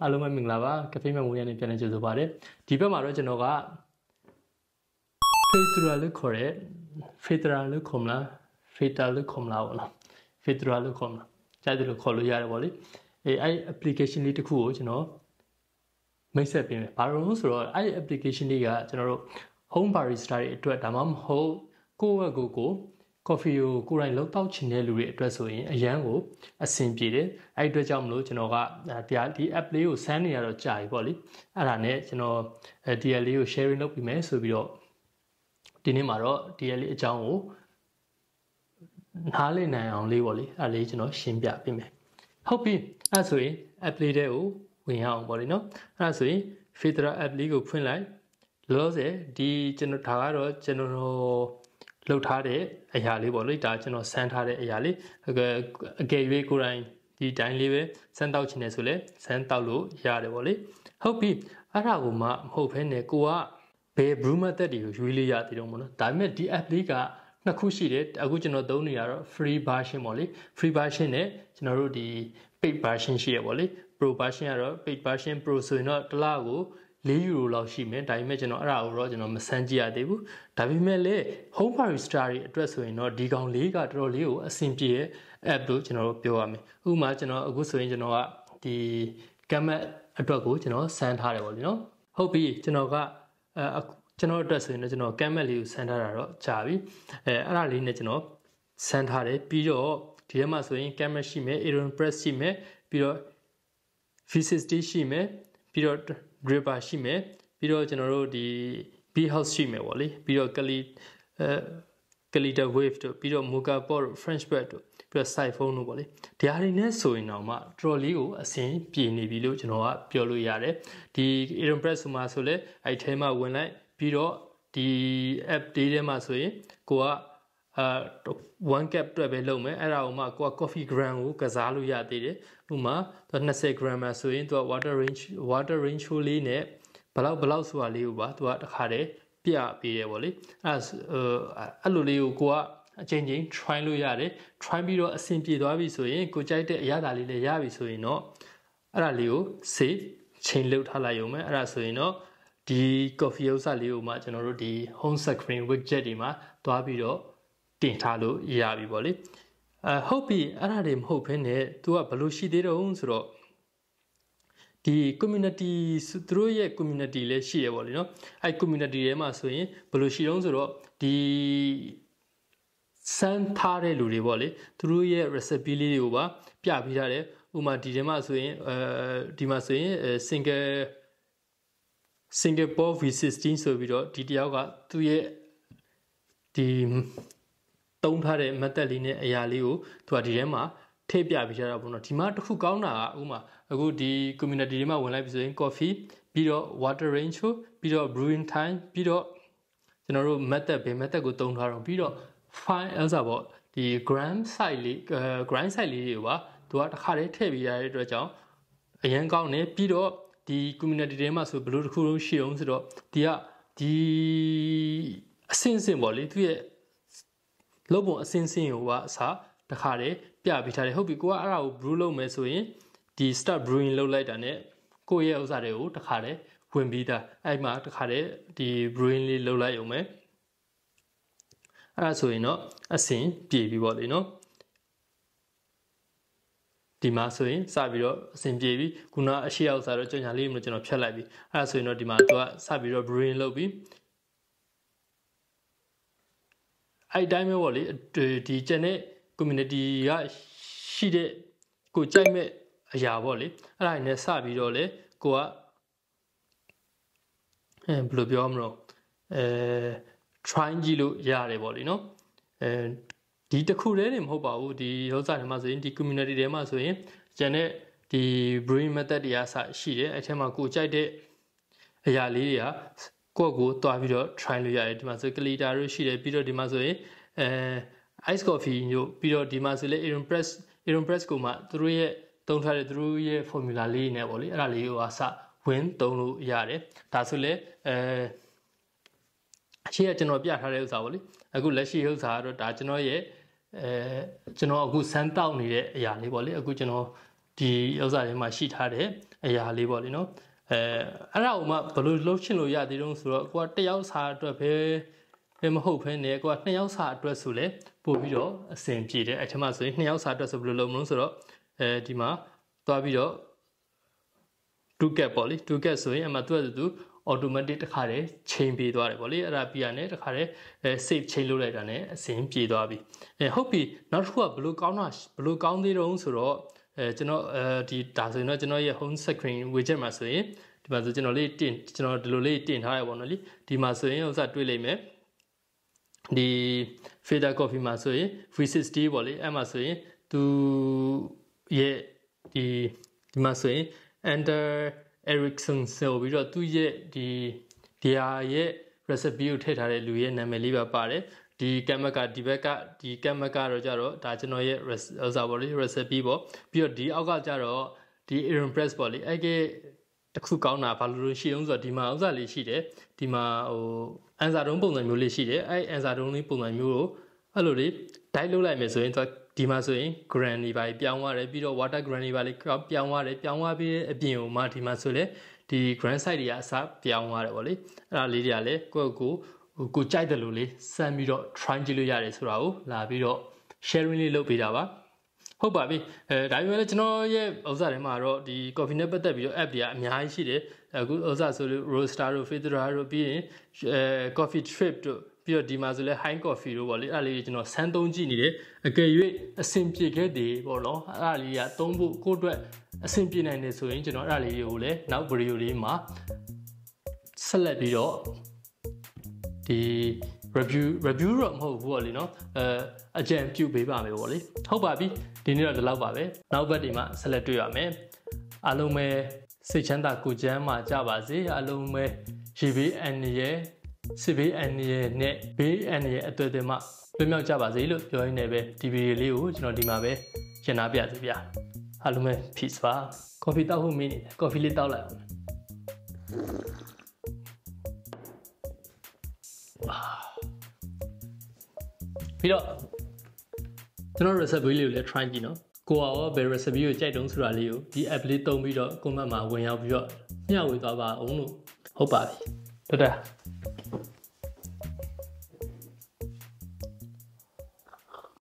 Hello အားလုံးပဲမင်္ဂလာပါ Cafe Memory နဲ့ပြန်လည်ကြိုဆိုပါရစေဒီဘက်မှာတော့ကျွန်တော်က Fedora လို့ခေါ်တဲ့ Fedora လို့ခေါ်မလား Fedora လို့ခေါ်မလားပေါ့နော် Fedora လို့ခေါ်မလားကြားတယ်လို့ခေါ်လို့ရတယ်ပေါ့လေအဲအဲ့ application လေးတစ်ခုကိုကျွန်တော်မိတ်ဆက်ပေးမယ်ဘာလို့ဆိုတော့အဲ့ application လေးကကျွန်တော်တို့ home barista တွေအတွက်ဒါမှမဟုတ်ကိုယ့်ဘက်ကိုကို coffee ကိုကိုယ်တိုင်လောက်တောက်ချင်တဲ့လူတွေအတွက်ဆိုရင်အရန်ကိုအဆင်ပြေတယ်အဲ့အတွက်ကြောင့်မလို့ကျွန်တော်ကတရားဒီ app လေးကိုဆန်းနေရတော့ကြာပြီပေါ့လေအဲ့ဒါနဲ့ကျွန်တော်ဒီလေးကို sharing လုပ်ပြီးမယ်ဆိုပြီးတော့ဒီနေ့မှာတော့ဒီလေးအကြောင်းကိုနားလည်နိုင်အောင်လေးပေါ့လေအဲ့လေးကျွန်တော်ရှင်းပြပေးမယ်ဟုတ်ပြီအဲ့ဆိုရင် app လေးတဲ့ကိုဝင်ရအောင်ပေါ့လေနော်အဲ့ဆိုရင် Fedora app လေးကိုဖွင့်လိုက်လောလောဆယ်ဒီကျွန်တော်ဒါကတော့ကျွန်တော် လှုပ်ထားတဲ့အရာလေးပေါ့လေဒါကျွန်တော်ဆန်းထားတဲ့အရာလေးအကယ်၍ကိုယ်တိုင်ဒီတိုင်းလေးပဲဆန်းတောက်ချင်တယ်ဆိုလဲဆန်းတောက်လို့ရတယ်ပေါ့လေဟုတ်ပြီအဲ့ဒါကိုမှမဟုတ်ဘဲနဲ့ကိုကဘယ် brew method တွေကိုရွေးလို့ရသေးတော့မလို့ဒါပေမဲ့ဒီ app လေးကနှစ်ခုရှိတယ်အခုကျွန်တော်သုံးနေရတော့ free version ပေါ့လေ free version နဲ့ကျွန်တော်တို့ဒီ paid version ရှိရပေါ့လေ pro version ကတော့ paid version pro ဆိုရင်တော့တစ်လကို 4ယူရိုလောက်ရှိမယ်ဒါပေမဲ့ကျွန်တော်အဲ့ဒါကိုတော့ကျွန်တော်မစမ်းကြည့်ရသေးဘူးဒါပေမဲ့လည်း home barista တွေအတွက်ဆိုရင်တော့ဒီကောင်လေးကတော်တော်လေးကိုအဆင်ပြေတဲ့ app လို့ကျွန်တော်တို့ပြောရမယ်ဥပမာကျွန်တော်အခုဆိုရင်ကျွန်တော်ကဒီ Gamet အတွက်ကိုကျွန်တော်စမ်းထားတယ်ပေါ့လေနော်ဟုတ်ပြီကျွန်တော်ကအဲကျွန်တော်အတွက်ဆိုရင်တော့ကျွန်တော် Gamet လေးကိုစမ်းထားတာတော့ကြာပြီအဲအဲ့ဒါလေးနဲ့ကျွန်တော်စမ်းထားတယ်ပြီးတော့ဒီထဲမှာဆိုရင် Gamet ရှိမယ် Aeron Press ရှိမယ်ပြီးတော့ V60 ရှိမယ်ပြီးတော့ gripper ရှိမယ်ပြီးတော့ကျွန်တော်တို့ဒီ b house ရှိမယ်ပေါ့လေပြီးတော့ kali အဲ kalita wave တို့ပြီးတော့ mocha pot french bread တို့ပြီးတော့ siphon တို့ပေါ့လေဒီဟာတွေနဲ့ဆိုရင်တော့မှတော်တော်လေးကိုအဆင်ပြေနေပြီလို့ကျွန်တော်ကပြောလို့ရတယ်ဒီ Aeron Press ဆိုမှဆိုလဲအဲ့ထဲမှာဝင်လိုက်ပြီးတော့ဒီ app တွေထဲမှာဆိုရင်ကိုက အာ1 cap အတွက်ပဲလုပ်မယ်အဲ့ဒါကိုမှကိုက coffee gram ကိုကစားလို့ရသေးတယ်ဥပမာ20 gram ဆိုရင်သူက water range water range လေးနဲ့ဘလောက်ဘလောက်ဆိုတာလေးကိုပါသူကတခါတည်းပြပေးတယ်ဗောလေအဲ့အဲ့လိုလေးကိုကိုကအချိန်ချင်း try လို့ရတယ် try ပြီးတော့အဆင်ပြေသွားပြီဆိုရင်ကိုကြိုက်တဲ့အရာဓာလေးလည်းရပြီဆိုရင်တော့အဲ့ဒါလေးကို save ချိန်လုပ်ထားလိုက်ရုံပဲအဲ့ဒါဆိုရင်တော့ဒီ coffee ဥစ္စာလေးကိုမှကျွန်တော်တို့ဒီ home screen widget တွေမှာတွားပြီးတော့ တင်ထားလို့ရပြီပေါ့လေအဲဟုတ်ပြီအဲ့ဒါတွေမဟုတ်ဘဲနဲ့ तू ကဘလို့ရှိသေးတော့ဆိုတော့ဒီ community သူတို့ရဲ့ community လည်းရှိရပေါ့လေနော်အဲ community ထဲမှာဆိုရင်ဘလို့ရှိတော့ဆိုတော့ဒီစမ်းထားတဲ့လူတွေပေါ့လေသူတို့ရဲ့ recipe လေးတွေကိုပါပြပေးထားတယ်ဥမာဒီထဲမှာဆိုရင်အဲဒီမှာဆိုရင် single Singapore V16 ဆိုပြီးတော့ဒီတယောက်ကသူ့ရဲ့ဒီ တုံးထားတဲ့ method လေးနဲ့အရာလေးကိုသူကဒီထဲမှာထည့်ပြပေးကြတာပေါ့နော်ဒီမှာတစ်ခုကောင်းတာကဥမာအခုဒီ community တွေမှာဝင်လိုက်ပြီဆိုရင် coffee ပြီးတော့ water range ပြီးတော့ brewing time ပြီးတော့ကျွန်တော်တို့ method ဘယ် method ကိုတုံးထားတော့ပြီးတော့ file အဲ့ဆိုပေါ့ဒီ gram site လေး grind site လေးတွေပါသူကတစ်ခါတည်းထည့်ပေးရတဲ့အတွက်ကြောင့်အရင်ကောင်းတယ်ပြီးတော့ဒီ community တွေမှာဆိုဘယ်လိုတစ်ခုလုံးရှိအောင်ဆိုတော့ဒီကဒီအစင်စင်ပေါ့လေသူရဲ့ လုပ်ပုံအစင်းစင်းကိုကအစားတခါတည်းပြပေးထားတယ်ဟုတ်ပြီကိုကအဲ့ဒါကို brew လုပ်မယ်ဆိုရင်ဒီ start brewing လုပ်လိုက်တာ ਨੇ ကိုရဲ့ဥစ္စာတွေကိုတခါတည်းဝင်ပြီးသားအဲ့မှာတခါတည်းဒီ brewing လေးလုပ်လိုက်အောင်မယ်အဲ့ဒါဆိုရင်တော့အစင်ပြေပြီပေါ့လေနော်ဒီမှာဆိုရင်စပြီးတော့အဆင်ပြေပြီခုနအရှိအောင်စားတော့ကြောင်ညာလေးမလို့ကျွန်တော်ဖြတ်လိုက်ပြီအဲ့ဒါဆိုရင်တော့ဒီမှာသူကစပြီးတော့ brewing လုပ်ပြီး အဲ့တိုင်းပဲပေါ့လေဒီကျန်တဲ့ community ကရှိတဲ့ကိုကြိုက်မဲ့အရာပေါ့လေအဲ့ဒါနဲ့စပြီးတော့လေကိုကအဲဘယ်လိုပြောမလို့အဲ try ကြည့်လို့ရတယ်ပေါ့လေနော်အဲဒီတစ်ခုတည်းနေမဟုတ်ပါဘူးဒီဥစ္စာတွေမှာဆိုရင်ဒီ community တွေမှာဆိုရင်ကျန်တဲ့ဒီ brain method တွေကစရှိတယ်အဲ့ထဲမှာကိုကြိုက်တဲ့အရာလေးတွေက ကိုယ့်ကိုတွားပြီးတော့ try လို့ရတယ်ဒီမှာဆို calculator တို့ရှိတယ်ပြီးတော့ဒီမှာဆိုရင်အဲ ice coffee ညို့ပြီးတော့ဒီမှာဆိုလေ Aeron Press Aeron Press ကိုမှသူတို့ရဲ့သုံးထားတဲ့သူတို့ရဲ့ formula လေးနဲ့ပေါ့လေအဲ့ဒါလေးကိုအစဝင်သုံးလို့ရတယ်ဒါဆိုလေအဲအရှိကကျွန်တော်ပြထားတဲ့ဥစ္စာပေါ့လေအခုလက်ရှိဥစ္စာကတော့ဒါကျွန်တော်ရဲ့အဲကျွန်တော်အခုစမ်းတောက်နေတဲ့အရာလေးပေါ့လေအခုကျွန်တော်ဒီဥစ္စာတွေမှာရှိထားတဲ့အရာလေးပေါ့လေနော် အဲအဲ့ဒါကိုမှဘယ်လိုလှုပ်ရှင်လို့ရသေးတုံးဆိုတော့ကိုကတယောက်စာအတွက်ပဲပဲမဟုတ်ဖ ೇನೆ ကိုကနှစ်ယောက်စာအတွက်ဆိုလဲပို့ပြီးတော့အဆင်ပြေတယ်အဲ့ထက်မှဆိုရင်နှစ်ယောက်စာအတွက်ဆိုဘယ်လိုလုပ်မလို့ဆိုတော့အဲဒီမှာသွားပြီးတော့ two gap ပေါ့လေ two gap ဆိုရင်အမှသူ့အတူ automatic တခါတည်းချိန်ပေးသွားတယ်ပေါ့လေအဲ့ဒါပြီးရတယ်တခါတည်းအဲ save ချိန်လုပ်လိုက်တာ ਨੇ အစဉ်ပြေသွားပြီအဲဟုတ်ပြီနောက်တစ်ခုကဘလို့ကောင်းတာဘလို့ကောင်းသေးတုံးဆိုတော့ အဲကျွန်တော်အဲဒီဒါဆိုရင်တော့ကျွန်တော်ရဲ့ home screen widget မှာဆိုရင်ဒီမှာဆိုကျွန်တော်လေးတင်ကျွန်တော်ဒီလိုလေးတင်ထားရပါတော့လေဒီမှာဆိုရင်ဥစ္စာတွေ့လိမ့်မယ်ဒီ fader coffee မှာဆိုရင် v60 ပေါ့လေအဲ့မှာဆိုရင်သူရဲ့ဒီဒီမှာဆိုရင် under Ericsson ဆိုပြီးတော့သူ့ရဲ့ဒီဒီဟာရဲ့ recipe ကိုထည့်ထားတဲ့လူရဲ့နာမည်လေးပါပါတယ် ဒီကမ်မကဒီဘက်ကဒီကမ်မကတော့ကြတော့ဒါကျွန်တော်ရဲ့ဥစားပေါ့လေ recipe ပေါ့ပြီးတော့ဒီအောက်ကကြတော့ဒီ Iron Press ပေါ့လေအဲ့ကတခုကောင်းတာဘာလို့လို့ရှိအောင်ဆိုတော့ဒီမှာဥစားလေးရှိတယ်ဒီမှာဟိုအန်စာတုံးပုံစံမျိုးလေးရှိတယ်အဲ့အန်စာတုံးလေးပုံစံမျိုးကိုအဲ့လိုလေး dive လုပ်လိုက်မယ်ဆိုရင်သူဒီမှာဆိုရင် grand တွေပါပြောင်းသွားတယ်ပြီးတော့ water grand တွေပါလေပြောင်းသွားတယ်ပြောင်းသွားပြီးအပြင်ကိုမှဒီမှာဆိုလေဒီ grand side တွေကအစပြောင်းသွားတယ်ဗောလေအဲ့ဒါလေးတွေကလည်းကိုယ့်ကို ကိုကြိုက်တယ်လို့လေစမ်းပြီးတော့ try ကြည့်လို့ရတယ်ဆိုတာကိုလာပြီးတော့ sharing လေးလုပ်ပေးတာပါဟုတ်ပါပြီအဲဒါပေမဲ့လည်းကျွန်တော်ရဲ့ဥစ္စာတွေမှာတော့ဒီ coffee နဲ့ပတ်သက်ပြီးတော့ app တွေကအများကြီးရှိတယ်အခုဥစ္စာဆိုလို့ roaster တို့ fedora တို့ပြီးရင်အဲ coffee trip တို့ပြီးတော့ဒီမှာဆိုလဲ high coffee တို့ပေါ့လေအဲ့လေးကျွန်တော်ဆန်းသုံးကြည့်နေတယ်အကယ်၍အဆင်ပြေခဲ့တယ်ပေါ့နော်အဲ့လေးကသုံးဖို့ကိုယ့်အတွက်အဆင်ပြေနိုင်တယ်ဆိုရင်ကျွန်တော်အဲ့လေးတွေကိုလည်းနောက်ဗီဒီယိုလေးမှာဆက်လက်ပြီးတော့ ဒီ review review တော့မဟုတ်ဘူးပေါ့လေနော်အဲအကြံပြုပေးပါမယ်ပေါ့လေဟုတ်ပါပြီဒီနေ့တော့ဒီလောက်ပါပဲနောက်ဘက်ဒီမှာဆက်လက်တွေ့ရမယ်အားလုံးပဲစိတ်ချမ်းသာကိုကြမ်းမှကြပါစေအားလုံးပဲရေဘေးအန်ရဲ့စစ်ဘေးအန္တရာယ်နဲ့ဘေးအန္တရာယ်အသွေးတွေမှလွတ်မြောက်ကြပါစေလို့ပြောရင်းနဲ့ပဲဒီဗီဒီယိုလေးကိုကျွန်တော်ဒီမှာပဲရှင်းနာပြစီဗျာအားလုံးပဲ peace ပါကော်ဖီတောက်ဖို့မင်းနေတယ်ကော်ဖီလေးတောက်လိုက်အောင် ပြီးတော့ကျွန်တော် recipe လေးကိုလည်း try ကြည့်နော်ကိုရောဘယ် recipe ကိုကြိုက်တုံးဆိုတာလေးကိုဒီ app လေးသုံးပြီးတော့ comment မှာဝင်ရောက်ပြီးတော့မျှဝေသွားပါအောင်လို့ဟုတ်ပါပြီတော်တော်